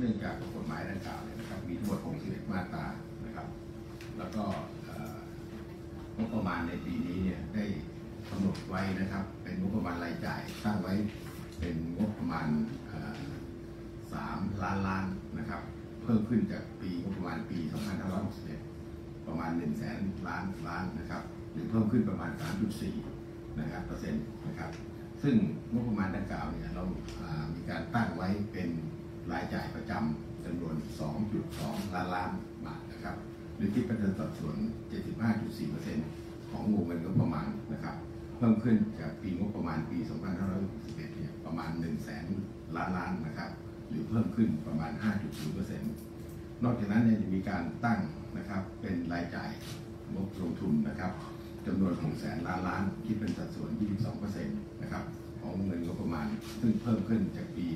เนื่องจากกฎหมายดังกล่าวเนี่ยนะครับมีทั้งหมด61มาตรานะครับ แล้วก็งบประมาณในปีนี้เนี่ยได้กำหนดไว้นะครับ เป็นงบประมาณรายจ่ายตั้งไว้เป็นงบประมาณเอ่อสามล้านล้านนะครับ เพิ่มขึ้นจากปีงบประมาณปี 2561 ประมาณ 1 0 0 0 0แสนล้านล้านนะครับหรือเพิ่มขึ้นประมาณ 3.4นะครับเปอร์เซ็นต์นะครับ ซึ่งงบประมาณดังกล่าวเนี่ยเราอ่ามีการตั้งไว้เป็น รายจ่ายประจำจำนวน 2.2 ล้านล้านบาทนะครับหรือคิดเป็นสัดส่วน 75.4%ของวงเงินงบประมาณนะครับ เพิ่มขึ้นจากปีงบประมาณปี 2561เนี่ยประมาณ 1 0 0 0 0แสนล้านล้านนะครับหรือเพิ่มขึ้นประมาณ 5.0%นอกจากนั้นเนี่ยจะมีการตั้งนะครับเป็นรายจ่ายงบลงทุนนะครับจำนวน6แสนล้านล้านคิดเป็นสัดส่วน 22%นะครับของเงินงบประมาณ ซึ่งเพิ่มขึ้นจากปี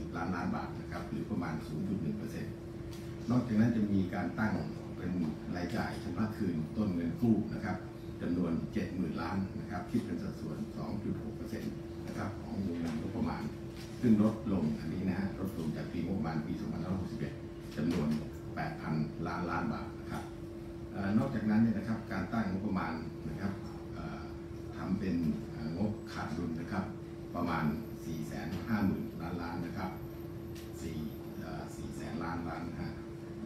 10ล้านล้านบาทนะครับหรือประมาณ 0.1%นอกจากนั้นจะมีการตั้งเป็นรายจ่ายชำระคืนต้นเงินกู้นะครับจำนวน 70,000 ล้านนะครับคิดเป็นสัดส่วน 2.6%นะครับของวงเงินงบประมาณ ซึ่งลดลงอันนี้นะฮะลดลงจากปีงบประมาณปี 2 5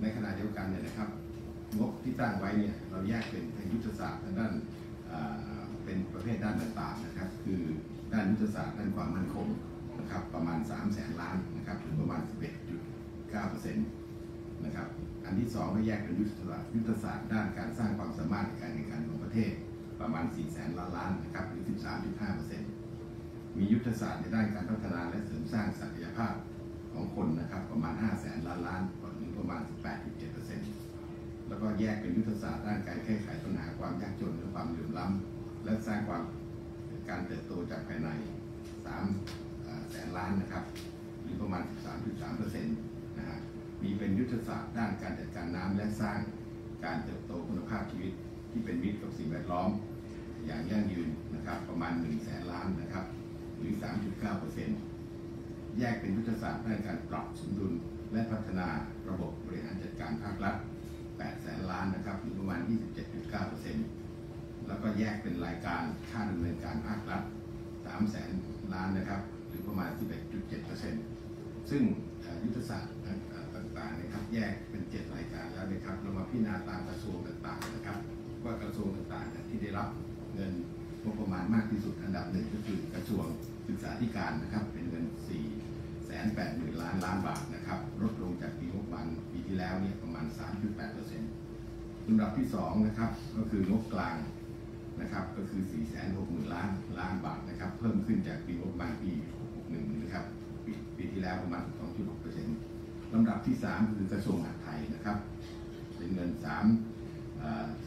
ในขณะเดียวกันเนี่ยนะครับงบที่ตั้งไว้เนี่ยเราแยกเป็นทางยุทธศาสตร์ทางด้านเป็นประเภทด้านต่างๆนะครับ คือด้านยุทธศาสตร์ด้านความมั่นคงนะครับประมาณ 3 0 0แสนล้านนะครับหรือประมาณ 11.9%นะครับอันที่สองก็แยกเป็นยุทธศาสตร์ยุทธศาสตร์ด้านการสร้างความสามารถในการแข่งขันของประเทศประมาณ 4 0 0แสนล้านล้านนะครับหรือ 13.5%มียุทธศาสตร์ในด้านการพัฒนาและเสริมสร้างศักยภาพของคนนะครับประมาณ 5 0 0แสนล้านล้านหรือประมาณ 18.7%แล้วก็แยกเป็นยุทธศาสตร์ด้านการแก้ไขปัญหาความยากจนและความเหลื่อมล้ำและสร้างความการเติบโตจากภายใน3แสนล้านนะครับหรือประมาณ 13.3%นะฮะมีเป็นยุทธศาสตร์ด้านการจัดการน้ำและสร้างการเติบโตคุณภาพชีวิตที่เป็นมิตรกับสิ่งแวดล้อม อย่างยั่งยืนนะครับประมาณ1แสนล้านนะครับหรือ 3.9%แยกเป็นยุทธศาสตร์ด้านการปรับสมดุลและพัฒนาระบบบริหารจัดการภาครัฐ8 แสนล้านนะครับหรือประมาณ 27.9% แล้วก็แยกเป็นรายการค่าดำเนินการภาครัฐ3แสนล้านนะครับ หรือประมาณ 11.7%ซึ่งเอ่อยุทธศาสตร์ต่างๆนะครับแยกเป็น 7 รายการแล้วนะครับเรามาพิจารณาตามกระทรวงต่างๆนะครับ ว่ากระทรวงต่างๆที่ได้รับเงินงบประมาณมากที่สุดอันดับหนึ่งก็คือกระทรวงศึกษาธิการนะครับเป็นเงิน4แสนแปดหมื่นล้านล้านบาทนะครับลดลงจากปีงบประมาณปีที่แล้วเนี่ยประมาณ 3.8%ลำดับที่สองนะครับก็คืองบกลาง นะครับก็คือ 4 6 0 0 0 0 ล้านล้านบาทนะครับเพิ่มขึ้นจากปีงบประมาณปี 61 นะครับปีปีที่แล้วประมาณ 2.6%ลำดับที่สามคือกระทรวงมหาดไทยนะครับเป็นเงิน 3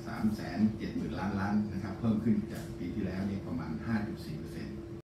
3 7 0 0 0 ล้านล้านนะครับเพิ่มขึ้นจากปีที่แล้วเนี่ยประมาณ 5.4%